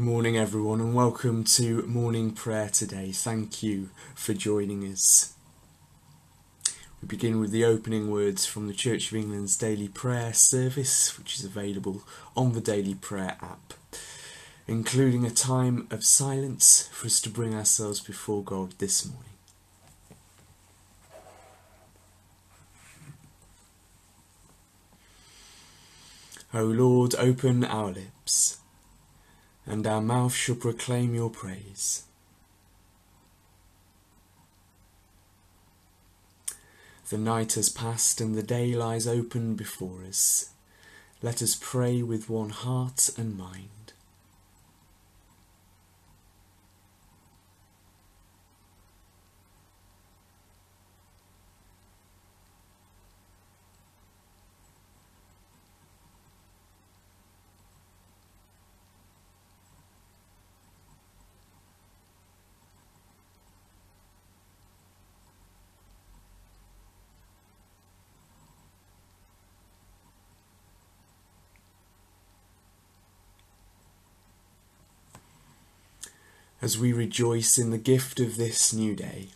Good morning, everyone, and welcome to morning prayer today. Thank you for joining us. We begin with the opening words from the Church of England's daily prayer service, which is available on the Daily Prayer app, including a time of silence for us to bring ourselves before God this morning. O Lord, open our lips and our mouth shall proclaim your praise. The night has passed and the day lies open before us. Let us pray with one heart and mind. As we rejoice in the gift of this new day.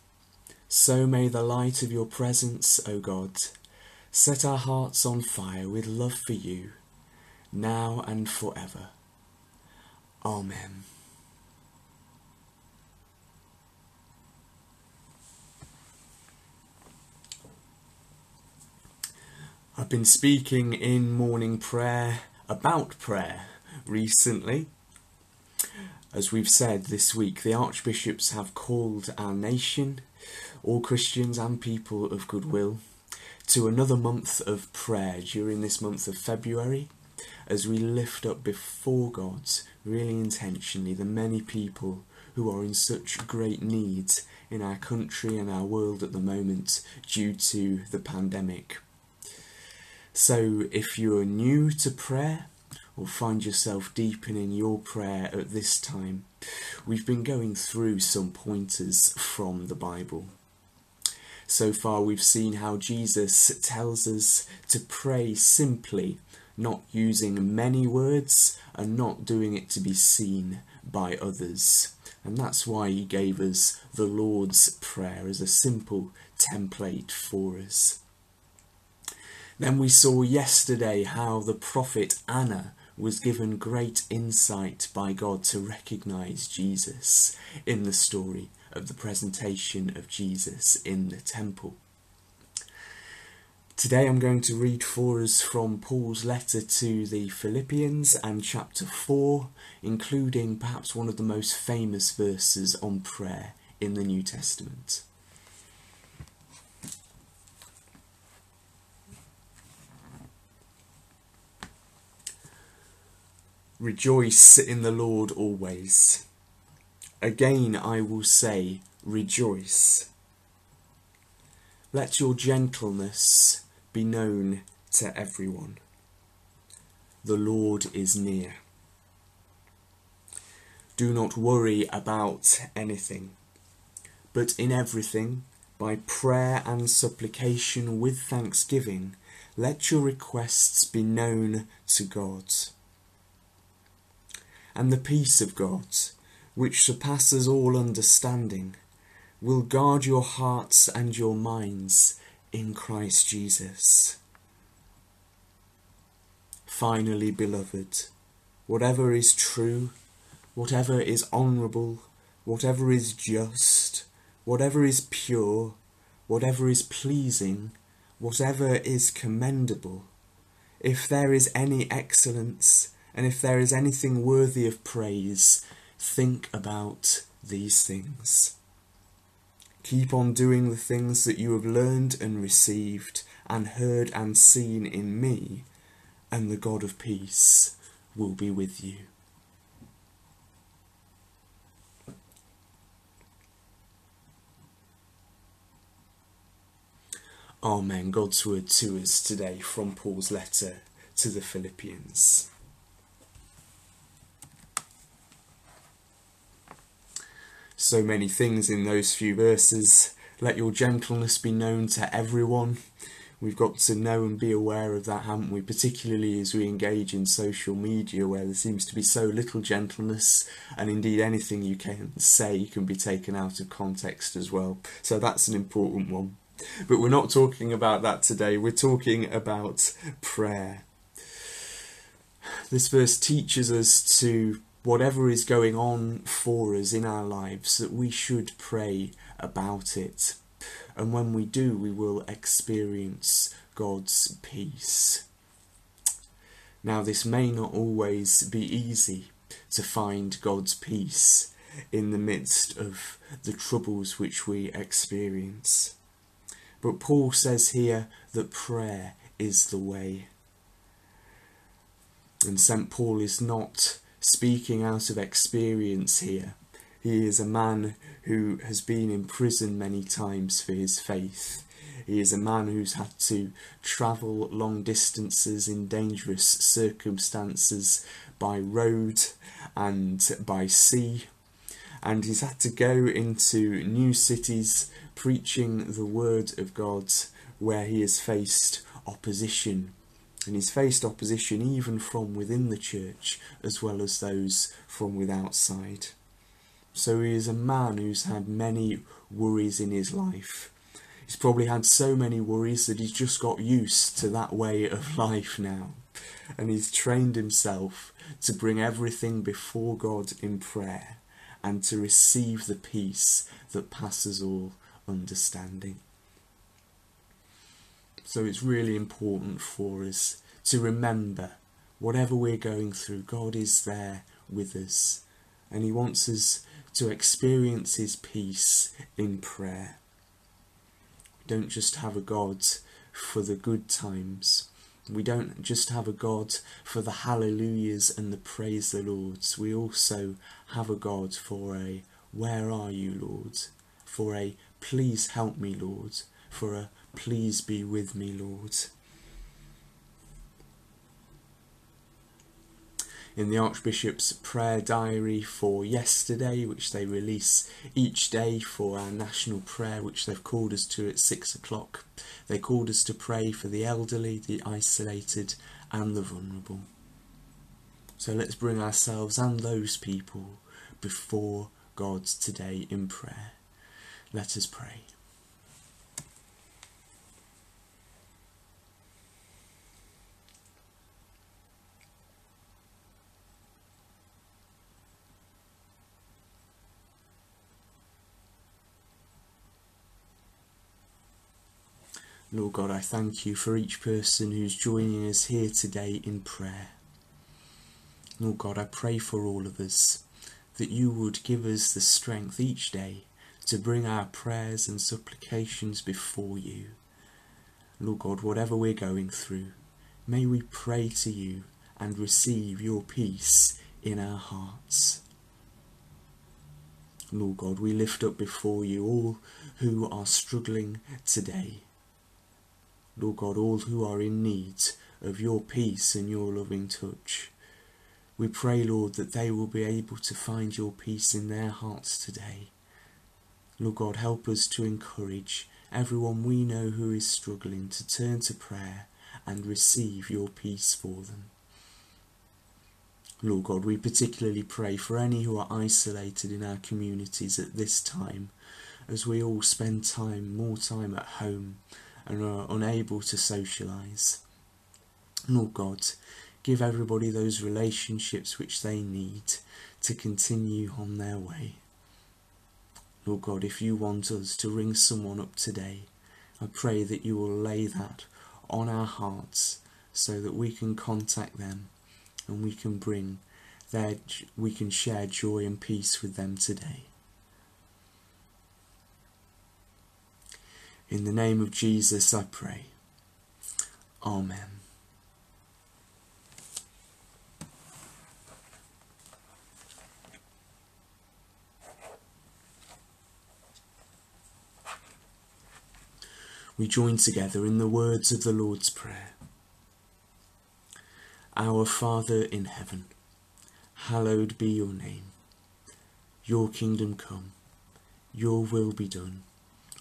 So may the light of your presence, O God, set our hearts on fire with love for you, now and forever. Amen. I've been speaking in morning prayer about prayer recently as we've said this week, the archbishops have called our nation, all Christians and people of goodwill, to another month of prayer during this month of February as we lift up before God, really intentionally, the many people who are in such great need in our country and our world at the moment due to the pandemic. So, if you are new to prayer, or find yourself deepening your prayer at this time, we've been going through some pointers from the Bible. So far, we've seen how Jesus tells us to pray simply, not using many words and not doing it to be seen by others. And that's why he gave us the Lord's Prayer as a simple template for us. Then we saw yesterday how the prophet Anna was given great insight by God to recognize Jesus in the story of the presentation of Jesus in the temple. Today I'm going to read for us from Paul's letter to the Philippians and chapter 4, including perhaps one of the most famous verses on prayer in the New Testament. Rejoice in the Lord always. Again I will say, Rejoice. Let your gentleness be known to everyone. The Lord is near. Do not worry about anything, but in everything, by prayer and supplication with thanksgiving, let your requests be known to God and the peace of God, which surpasses all understanding, will guard your hearts and your minds in Christ Jesus. Finally, beloved, whatever is true, whatever is honourable, whatever is just, whatever is pure, whatever is pleasing, whatever is commendable, if there is any excellence, and if there is anything worthy of praise, think about these things. Keep on doing the things that you have learned and received and heard and seen in me, and the God of peace will be with you. Amen. God's word to us today from Paul's letter to the Philippians. So many things in those few verses. Let your gentleness be known to everyone. We've got to know and be aware of that, haven't we? Particularly as we engage in social media where there seems to be so little gentleness, and indeed anything you can say can be taken out of context as well. So that's an important one. But we're not talking about that today, we're talking about prayer. This verse teaches us to, whatever is going on for us in our lives, that we should pray about it. And when we do, we will experience God's peace. Now, this may not always be easy to find God's peace in the midst of the troubles which we experience. But Paul says here that prayer is the way. And St. Paul is not speaking out of experience here. He is a man who has been in prison many times for his faith. He is a man who's had to travel long distances in dangerous circumstances by road and by sea. And he's had to go into new cities preaching the word of God where he has faced opposition and he's faced opposition even from within the church as well as those from without So he is a man who's had many worries in his life. He's probably had so many worries that he's just got used to that way of life now. And he's trained himself to bring everything before God in prayer and to receive the peace that passes all understanding. So it's really important for us to remember whatever we're going through, God is there with us. And He wants us to experience His peace in prayer. We don't just have a God for the good times. We don't just have a God for the hallelujahs and the praise the Lords. We also have a God for a where are you, Lord? For a please help me, Lord. For a Please be with me, Lord. in the Archbishop's prayer diary for yesterday, which they release each day for our national prayer, which they've called us to at six o'clock. They called us to pray for the elderly, the isolated, and the vulnerable. So let's bring ourselves and those people before God today in prayer. Let us pray. Lord God, I thank you for each person who's joining us here today in prayer. Lord God, I pray for all of us that you would give us the strength each day to bring our prayers and supplications before you. Lord God, whatever we're going through, may we pray to you and receive your peace in our hearts. Lord God, we lift up before you all who are struggling today. Lord God, all who are in need of your peace and your loving touch. We pray, Lord, that they will be able to find your peace in their hearts today. Lord God, help us to encourage everyone we know who is struggling to turn to prayer and receive your peace for them. Lord God, we particularly pray for any who are isolated in our communities at this time, as we all spend time, more time at home, and are unable to socialise. Lord God, give everybody those relationships which they need to continue on their way. Lord God, if you want us to ring someone up today, I pray that you will lay that on our hearts so that we can contact them and we can bring their, we can share joy and peace with them today. In the name of Jesus I pray. Amen. We join together in the words of the Lord's Prayer. Our Father in heaven, hallowed be your name. Your kingdom come, your will be done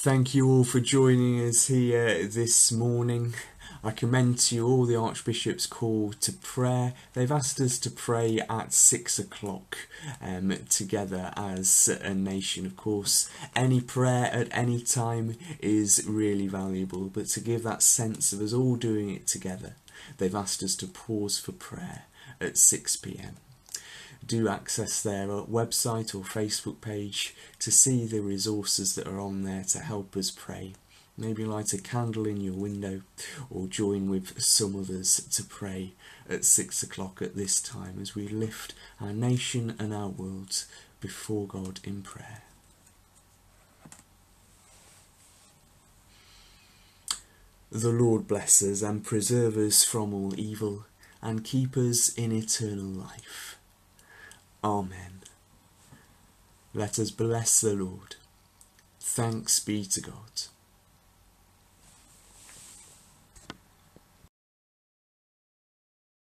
Thank you all for joining us here this morning. I commend to you all the Archbishop's call to prayer. They've asked us to pray at six o'clock um, together as a nation. Of course, any prayer at any time is really valuable, but to give that sense of us all doing it together, they've asked us to pause for prayer at 6 pm do access their uh, website or Facebook page to see the resources that are on there to help us pray. Maybe light a candle in your window or join with some others to pray at six o'clock at this time as we lift our nation and our world before God in prayer. The Lord bless us and preserve us from all evil and keep us in eternal life. Amen. Let us bless the Lord. Thanks be to God.